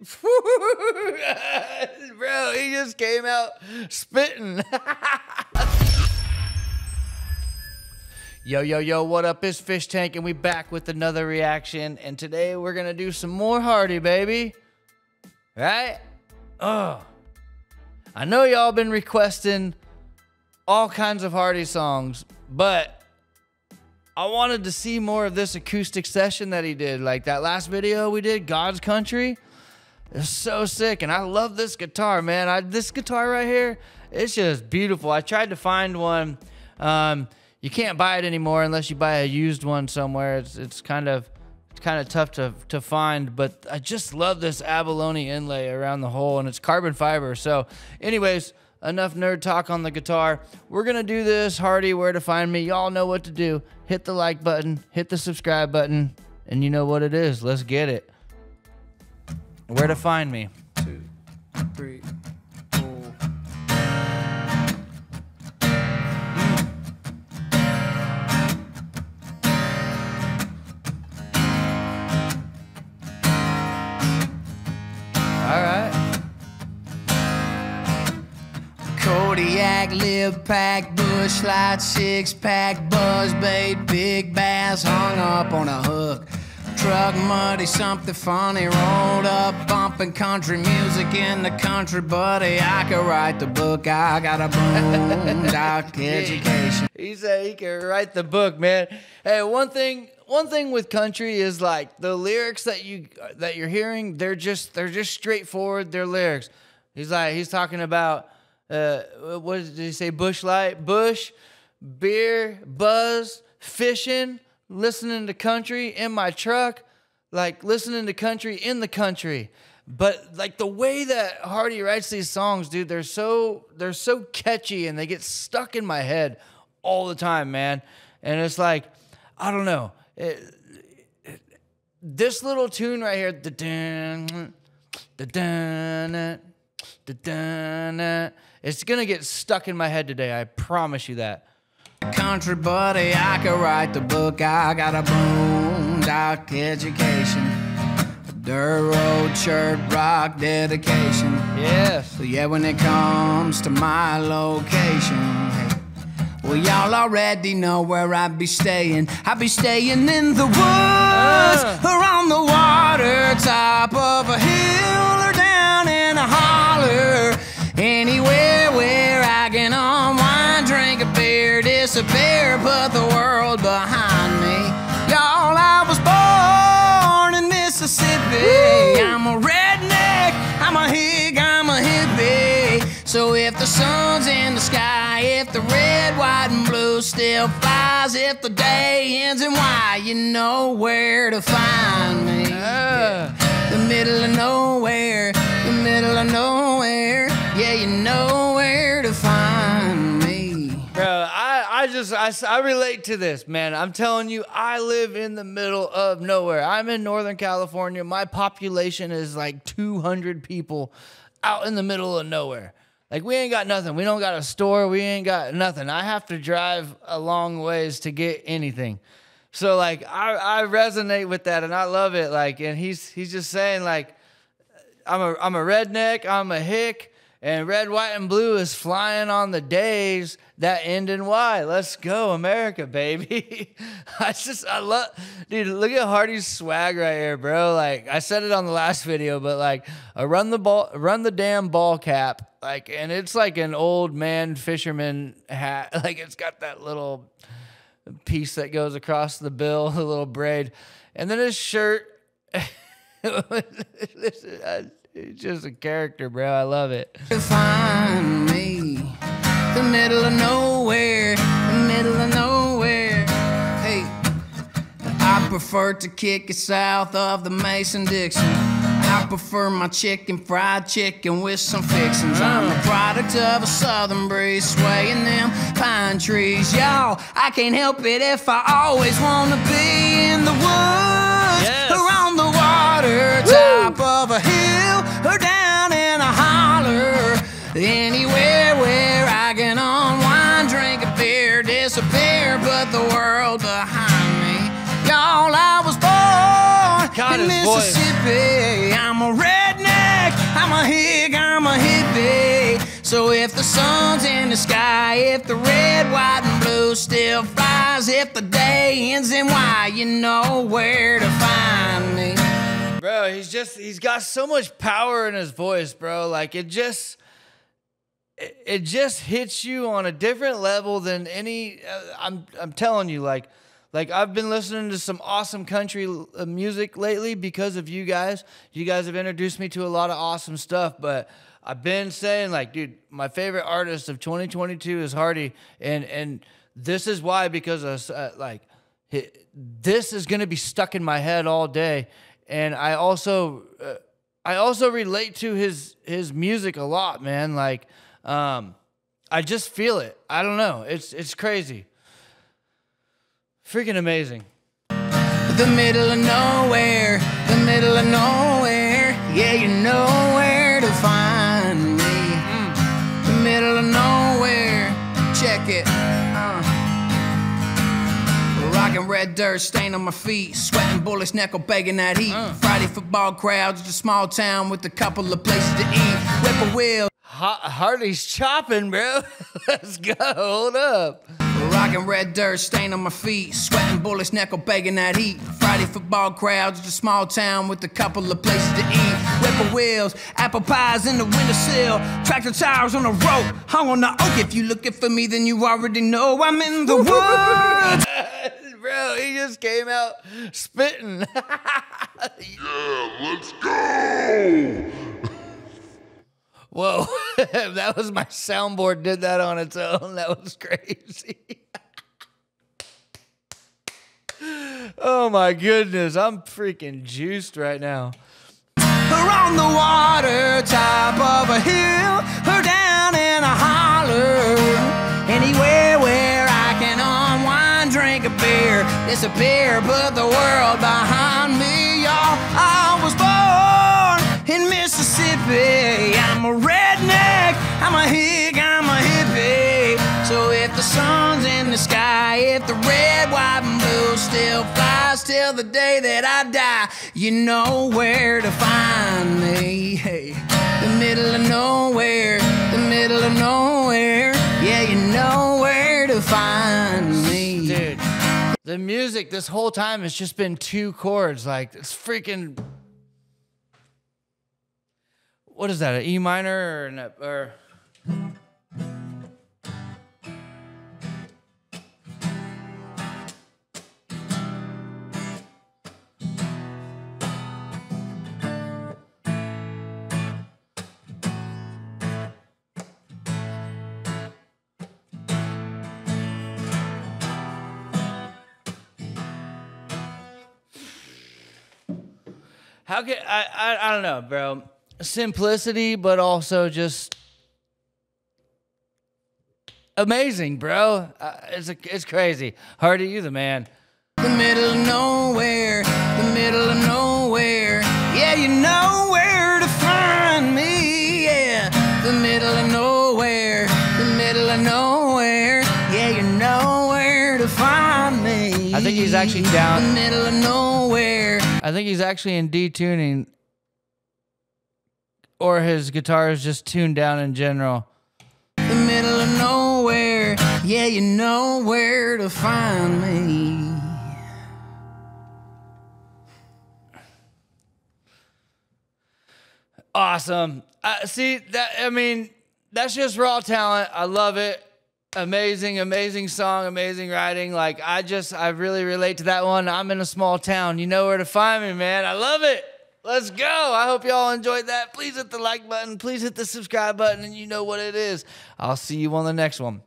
Bro, he just came out spitting. yo, yo, yo, what up? It's Fischtank, and we back with another reaction. And today we're gonna do some more Hardy, baby. Right? Oh. I know y'all been requesting all kinds of Hardy songs, but I wanted to see more of this acoustic session that he did. Like that last video we did, God's Country. It's so sick, and I love this guitar, man. I, this guitar right here, it's just beautiful. I tried to find one. Um, you can't buy it anymore unless you buy a used one somewhere. It's it's kind of it's kind of tough to to find, but I just love this abalone inlay around the hole, and it's carbon fiber. So, anyways, enough nerd talk on the guitar. We're gonna do this. Hardy, where to find me? Y'all know what to do. Hit the like button, hit the subscribe button, and you know what it is. Let's get it. Where to find me? two, three, four. All right. Kodiak, lip pack, Busch Light, six pack, buzz bait, big bass hung up on a hook. Truck muddy, something funny, rolled up, bumping country music in the country, buddy. I could write the book. I got a boondock education. He said he could write the book, man. Hey, one thing, one thing with country is like the lyrics that you that you're hearing. They're just they're just straightforward. They're lyrics. He's like he's talking about uh, what did he say? Busch Light, Busch, beer, buzz, fishing, listening to country in my truck, like listening to country in the country. But like the way that Hardy writes these songs, dude, they're so they're so catchy and they get stuck in my head all the time, man. And it's like, I don't know. It- this little tune right here, the dun, the dun, the dun, it's gonna get stuck in my head today. I promise you that. Country buddy, I could write the book. I got a boondock education. A dirt road shirt rock dedication. Yes. So yeah, when it comes to my location, well, y'all already know where I'd be staying. I'd be staying in the woods uh. or on the water, top of a hill or down in a holler. Anywhere where I can unwind, drink a beer, disappear, put the world behind me. Y'all, I was born in Mississippi. I'm a redneck, I'm a hick, I'm a hippie. So if the sun's in the sky, if the red, white, and blue still flies, if the day ends in Y, you know where to find me. I I relate to this, man. I'm telling you, I live in the middle of nowhere. I'm in Northern California. My population is like 200 people out in the middle of nowhere. Like we ain't got nothing. We don't got a store. We ain't got nothing. I have to drive a long ways to get anything. So like I, I resonate with that and I love it. Like and he's he's just saying like I'm a I'm a redneck, I'm a hick, and red, white, and blue is flying on the days that end in Y. Let's go, America, baby. I just I love dude, look at Hardy's swag right here, bro. Like I said it on the last video, but like a run the ball run the damn ball cap. Like and it's like an old man fisherman hat. Like it's got that little piece that goes across the bill, a little braid. And then his shirt it's just a character, bro. I love it. find me. The middle of nowhere, the middle of nowhere. Hey, I prefer to kick it south of the Mason Dixon. I prefer my chicken fried chicken with some fixings. I'm a product of a southern breeze swaying them pine trees. Y'all, I can't help it if I always wanna be Mississippi. I'm a redneck, I'm a hick, I'm a hippie. So if the sun's in the sky, if the red, white, and blue still flies, if the day ends in Y, you know where to find me. Bro, he's just, he's got so much power in his voice, bro. Like it just, it just hits you on a different level than any, uh, I'm, I'm telling you, like, like I've been listening to some awesome country uh, music lately because of you guys. You guys have introduced me to a lot of awesome stuff, but I've been saying like, dude, my favorite artist of 2022 is Hardy and and this is why because of uh, like this is going to be stuck in my head all day and I also uh, I also relate to his his music a lot, man. Like um, I just feel it. I don't know. It's it's crazy. Freaking amazing. The middle of nowhere, the middle of nowhere. Yeah, you know where to find me. Mm. The middle of nowhere. Check it. Rockin' red dirt, stain on my feet. Sweating bullets, nickel begging that heat. Uh. Friday football crowds, just a small town with a couple of places to eat. Whip a wheel. Harley's chopping, bro. Let's go. Hold up. Rockin' red dirt, stain on my feet. Sweating bullets, nickel begging that heat. Friday football crowds, just a small town with a couple of places to eat. Whippoorwills, apple pies in the windowsill. Tractor tires on a rope, hung on the oak. If you looking for me, then you already know I'm in the woods. bro, he just came out spitting. yeah, let's go. Whoa, that was my soundboard did that on its own. That was crazy. oh my goodness, I'm freaking juiced right now. We're on the water, top of a hill, or down in a holler, anywhere where I can unwind, drink a beer, disappear, the world behind the day that I die, you know where to find me. Hey, the middle of nowhere, the middle of nowhere. Yeah, you know where to find me. Dude, the music this whole time has just been two chords. Like, it's freaking what is that? An E minor or an, or How can I, I? I don't know, bro simplicity, but also just amazing, bro. Uh, it's a, it's crazy. Hardy, you the man. The middle of nowhere, the middle of nowhere. Yeah, you know where to find me. Yeah, the middle of nowhere, the middle of nowhere. Yeah, you know where to find me. I think he's actually down. The middle of nowhere. I think he's actually in detuning, or his guitar is just tuned down in general. The middle of nowhere, yeah, you know where to find me. Awesome. Uh, see that? I mean, that's just raw talent. I love it. Amazing, amazing song, amazing writing. Like I just, I really relate to that one. I'm in a small town. You know where to find me, man. I love it. Let's go. I hope y'all enjoyed that. Please hit the like button. Please hit the subscribe button, and you know what it is. I'll see you on the next one.